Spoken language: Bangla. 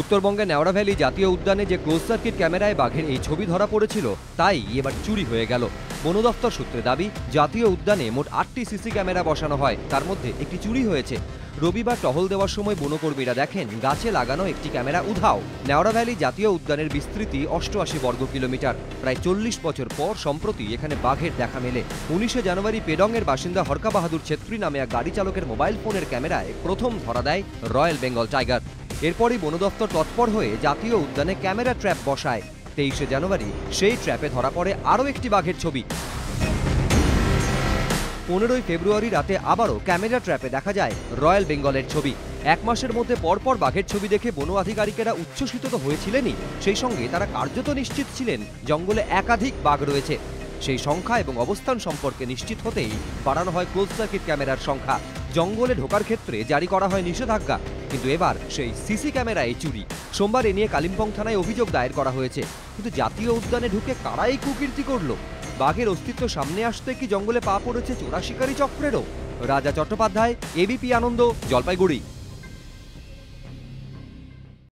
উত্তরবঙ্গে নেওড়া ভ্যালি জাতীয় উদ্যানে যে ক্লোজ সার্কিট ক্যামেরায় বাঘের এই ছবি ধরা পড়েছিল, তাই এবার চুরি হয়ে গেল। বন দফতর সূত্রে দাবি, জাতীয় উদ্যানে মোট আটটি সিসি ক্যামেরা বসানো হয়। তার মধ্যে একটি চুরি হয়েছে। রবিবার টহল দেওয়ার সময় বনকর্মীরা দেখেন, গাছে লাগানো একটি ক্যামেরা উধাও। নেওড়া ভ্যালি জাতীয় উদ্যানের বিস্তৃতি অষ্টআশি বর্গ কিলোমিটার। প্রায় চল্লিশ বছর পর সম্প্রতি এখানে বাঘের দেখা মেলে। উনিশে জানুয়ারি পেডংয়ের বাসিন্দা হরকা বাহাদুর ছেত্রী নামে এক গাড়ি চালকের মোবাইল ফোনের ক্যামেরায় প্রথম ধরা দেয় রয়্যাল বেঙ্গল টাইগার। এরপরই বন দপ্তর তৎপর হয়ে জাতীয় উদ্যানে ক্যামেরা ট্র্যাপ বসায়। তেইশে জানুয়ারি সেই ট্র্যাপে ধরা পড়ে আরও একটি বাঘের ছবি। পনেরোই ফেব্রুয়ারি রাতে আবারও ক্যামেরা ট্র্যাপে দেখা যায় রয়্যাল বেঙ্গলের ছবি। এক মাসের মধ্যে পরপর বাঘের ছবি দেখে বন আধিকারিকেরা উচ্ছ্বসিত তো হয়েছিলেনই। সেই সঙ্গে তারা কার্যত নিশ্চিত ছিলেন জঙ্গলে একাধিক বাঘ রয়েছে। সেই সংখ্যা এবং অবস্থান সম্পর্কে নিশ্চিত হতেই বাড়ানো হয় ক্লোজ সার্কিট ক্যামেরার সংখ্যা। জঙ্গলে ঢোকার ক্ষেত্রে জারি করা হয় নিষেধাজ্ঞা। কিন্তু এবার সেই সিসি ক্যামেরায় চুরি। সোমবার এ নিয়ে কালিম্পং থানায় অভিযোগ দায়ের করা হয়েছে। কিন্তু জাতীয় উদ্যানে ঢুকে কারাই কুকীর্তি করল। বাঘের অস্তিত্ব সামনে আসতে কি জঙ্গলে পা পড়েছে চোরা শিকারী চক্রেরও? রাজা চট্টোপাধ্যায়, এবিপি আনন্দ, জলপাইগুড়ি।